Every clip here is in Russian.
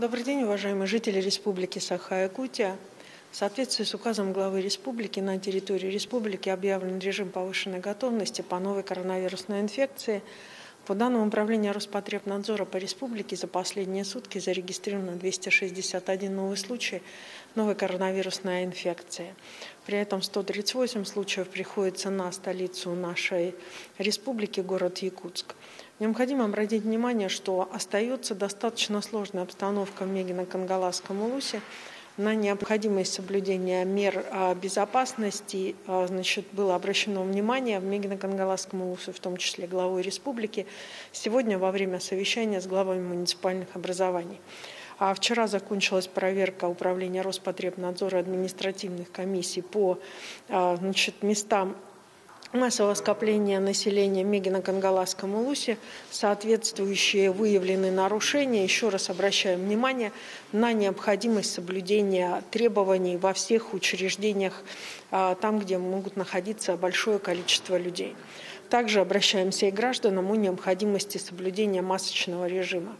Добрый день, уважаемые жители Республики Саха-Якутия. В соответствии с указом главы республики на территории республики объявлен режим повышенной готовности по новой коронавирусной инфекции. По данным Управления Роспотребнадзора по республике за последние сутки зарегистрировано 261 новый случай новой коронавирусной инфекции. При этом 138 случаев приходится на столицу нашей республики, город Якутск. Необходимо обратить внимание, что остается достаточно сложная обстановка в Мегино-Кангаласском улусе, на необходимость соблюдения мер а, безопасности а, значит, было обращено внимание в Мегино-Кангаласском улусе, в том числе главой республики, сегодня во время совещания с главами муниципальных образований. А вчера закончилась проверка Управления Роспотребнадзора административных комиссий по а, значит, местам массового скопления населения Мегино-Кангаласском улусе, соответствующие выявленные нарушения. Еще раз обращаем внимание на необходимость соблюдения требований во всех учреждениях, а, там, где могут находиться большое количество людей. Также обращаемся и гражданам о необходимости соблюдения масочного режима.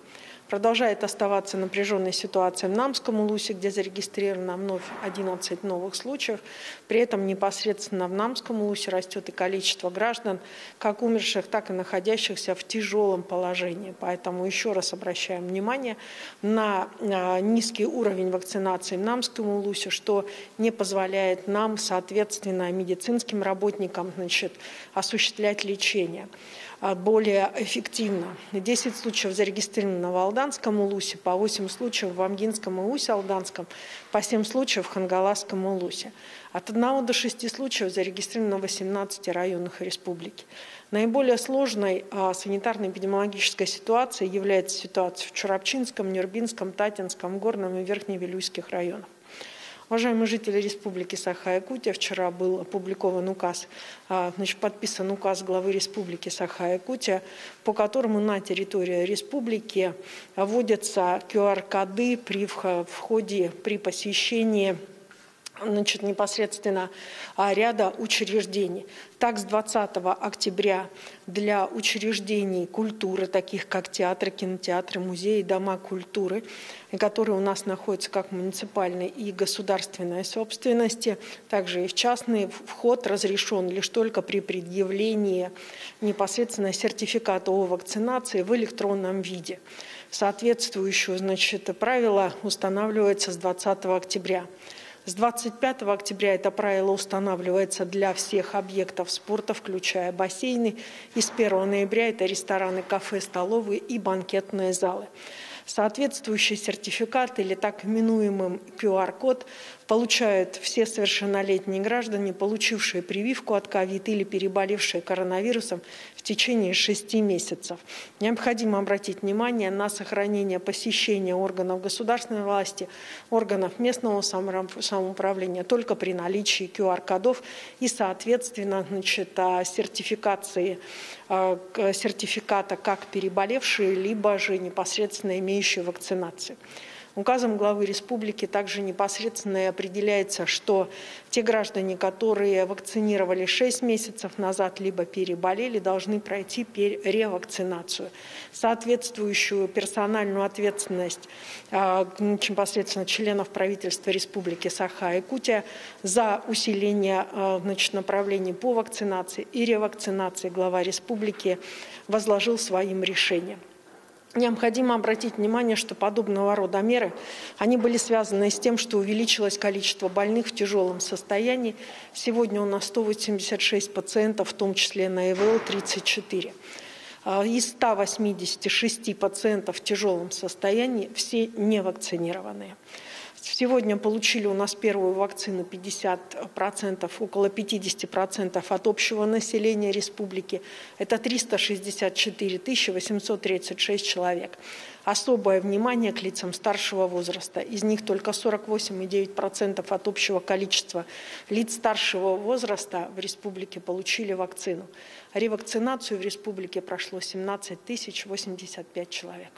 Продолжает оставаться напряженная ситуация в Намском Улусе, где зарегистрировано вновь 11 новых случаев. При этом непосредственно в Намском Улусе растет и количество граждан, как умерших, так и находящихся в тяжелом положении. Поэтому еще раз обращаем внимание на а, низкий уровень вакцинации в Намском Улусе, что не позволяет нам, соответственно, медицинским работникам значит, осуществлять лечение. А, более эффективно. 10 случаев зарегистрировано в Алданском Улусе, по 8 случаев в Амгинском и Усть-Алданском, по 7 случаев в Хангаласском Улусе. От 1 до 6 случаев зарегистрировано в 18 районах республики. Наиболее сложной а, санитарно-эпидемиологической ситуацией является ситуация в Чурапчинском, Нюрбинском, Татинском, Горном и Верхневилюйских районах. Уважаемые жители Республики Саха-Якутия, вчера был опубликован указ, а, значит, подписан указ главы Республики Саха-Якутия, по которому на территории республики вводятся QR-коды при входе, при посещении значит, непосредственно а, ряда учреждений. Так, с 20 октября для учреждений культуры, таких как театры, кинотеатры, музеи, дома культуры, которые у нас находятся как муниципальной и государственной собственности, также и в частный вход разрешен лишь только при предъявлении непосредственно сертификата о вакцинации в электронном виде. Соответствующее значит, правило устанавливается с 20 октября. С 25 октября это правило устанавливается для всех объектов спорта, включая бассейны. И с 1 ноября это рестораны, кафе, столовые и банкетные залы. Соответствующий сертификат или так именуемый QR-код получают все совершеннолетние граждане, получившие прививку от ковид или переболевшие коронавирусом в течение шести месяцев. Необходимо обратить внимание на сохранение посещения органов государственной власти, органов местного самоуправления только при наличии QR-кодов и, соответственно, значит, а, сертификации а, сертификата как переболевшие, либо же непосредственно имеющие вакцинацию. Указом главы республики также непосредственно определяется, что те граждане, которые вакцинировали 6 месяцев назад, либо переболели, должны пройти ревакцинацию. Соответствующую персональную ответственность а, непосредственно членов правительства Республики Саха-Якутия за усиление а, значит, направлений по вакцинации и ревакцинации глава республики возложил своим решением. Необходимо обратить внимание, что подобного рода меры, они были связаны с тем, что увеличилось количество больных в тяжелом состоянии. Сегодня у нас 186 пациентов, в том числе на ИВЛ 34. А, из 186 пациентов в тяжелом состоянии все не вакцинированные. Сегодня получили у нас первую вакцину 50%, около 50% от общего населения республики. Это 364 836 человек. Особое внимание к лицам старшего возраста. Из них только 48,9% от общего количества лиц старшего возраста в республике получили вакцину. Ревакцинацию в республике прошло 17 085 человек.